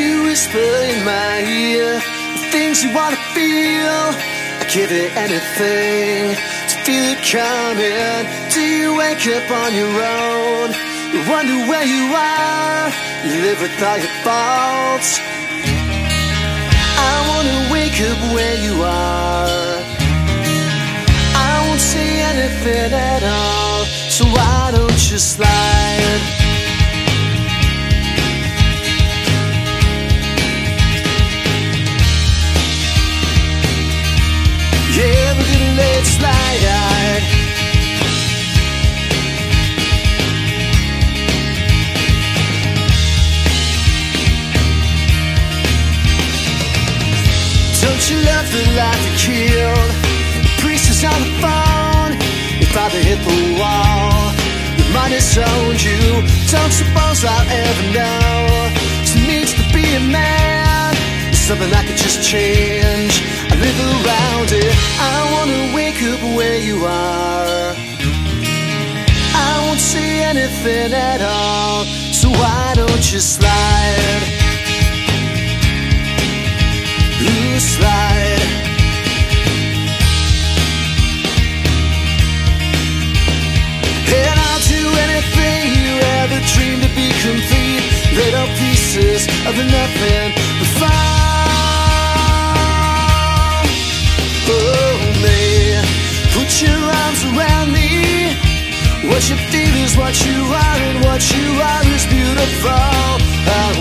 whisper in my ear the things you wanna feel. I give it anything to feel it coming. Do you wake up on your own? You wonder where you are. You live with all your faults. I wanna wake up where you are. I won't say anything at all. So why don't you slide? Don't you love the life you killed? The priest on the phone. Your father hit the wall. Your has owned you. Don't suppose I'll ever know. What it means to be a man. It's something I could just change. I live around it. I wanna wake up where you are. I won't say anything at all. So why don't you slide? Of nothing but fall. Oh, me, put your arms around me. What you feel is what you are, and what you are is beautiful. Oh,